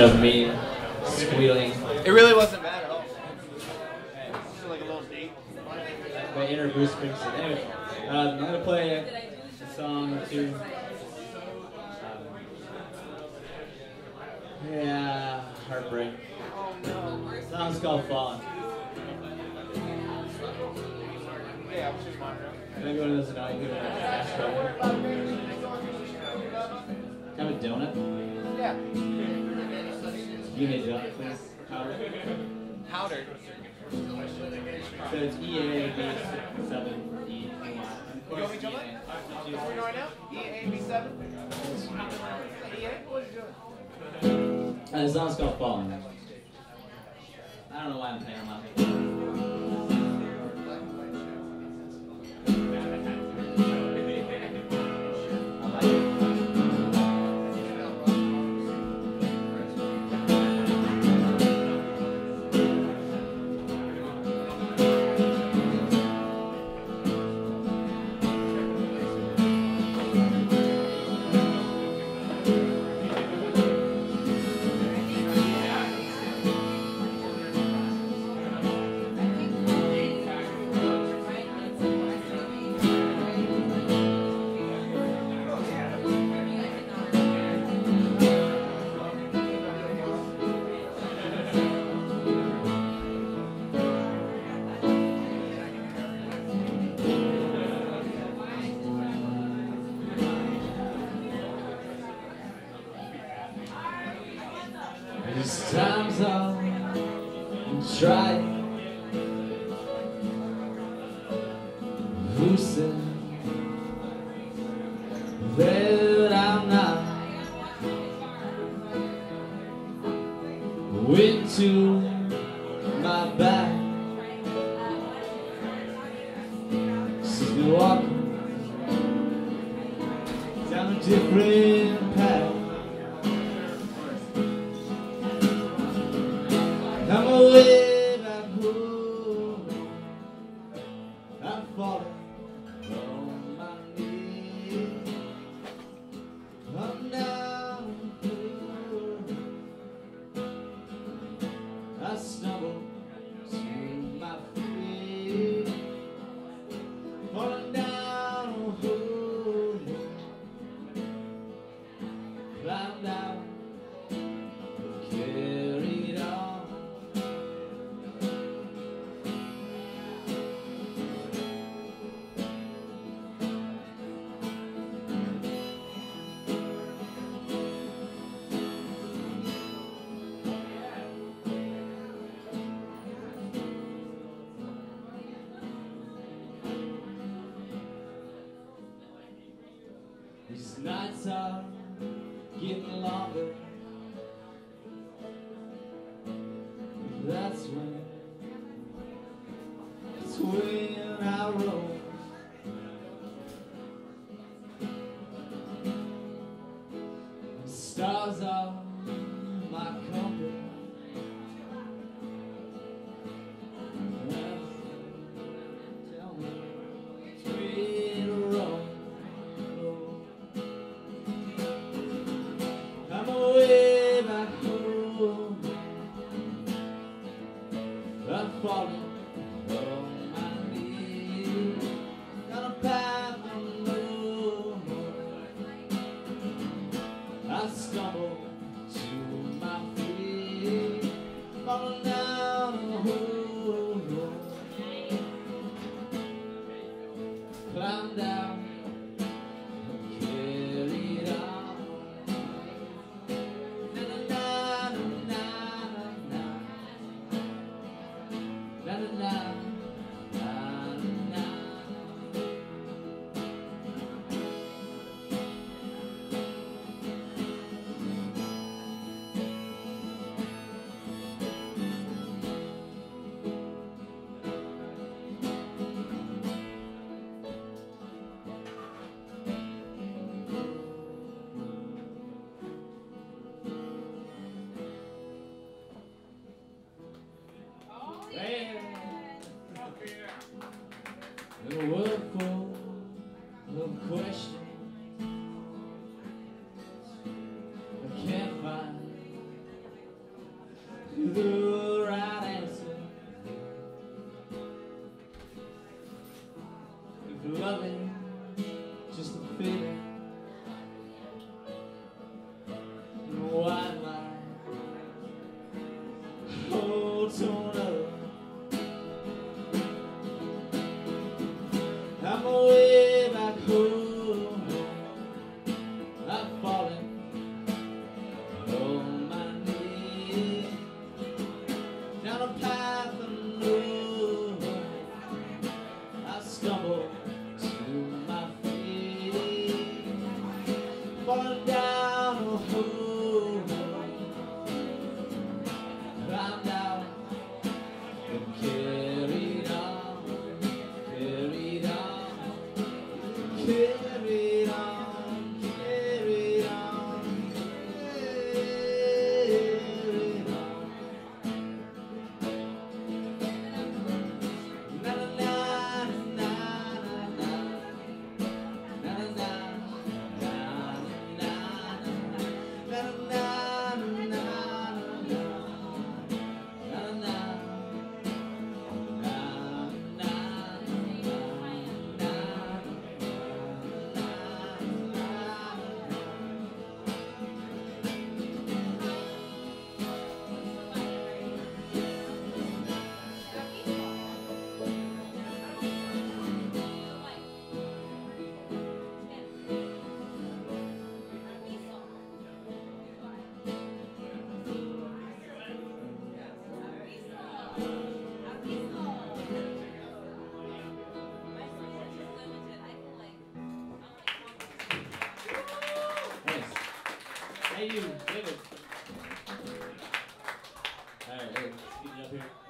of me squealing. It really wasn't bad at all. Just like a little date. My inner Bruce Springsteen. Anyway, um, I'm gonna play a song or two. Um, yeah, heartbreak. The song's called Fallen. Yeah, I'm just mine. Maybe one of those annoying people that fast travel. Have a donut? Yeah. Give me a donut, please. Powder. Powder. So it's E A B seven E. You want me to jump it? What are we doing right now? EAB7? EA? What are you doing? Uh, the song's called Fallen. I don't know why I'm playing them try. Who said that I'm not? Into my back. She's been down a different I'm away back home. I'm falling on my knees. I'm down. I stumble to my feet. Falling down. Climb down. These nights are getting longer. One down. All right, hey, get up here.